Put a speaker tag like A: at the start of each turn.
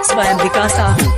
A: it's by Ambika Sahu